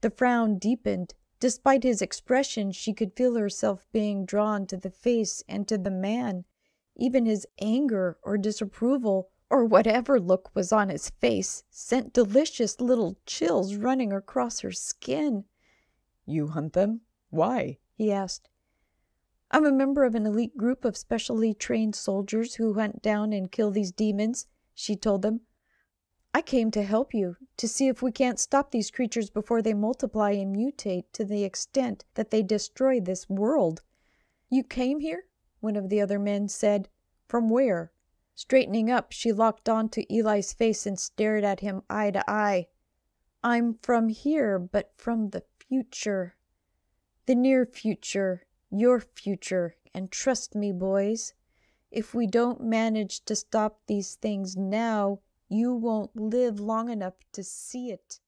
The frown deepened. Despite his expression, she could feel herself being drawn to the face and to the man. Even his anger or disapproval, or whatever look was on his face, sent delicious little chills running across her skin. "You hunt them? Why?" he asked. "I'm a member of an elite group of specially trained soldiers who hunt down and kill these demons," she told them. "I came to help you, to see if we can't stop these creatures before they multiply and mutate to the extent that they destroy this world." "You came here?" one of the other men said. "From where?" Straightening up, she locked on to Eli's face and stared at him eye to eye. "I'm from here, but from the future. The near future, your future, and trust me, boys, if we don't manage to stop these things now you won't live long enough to see it."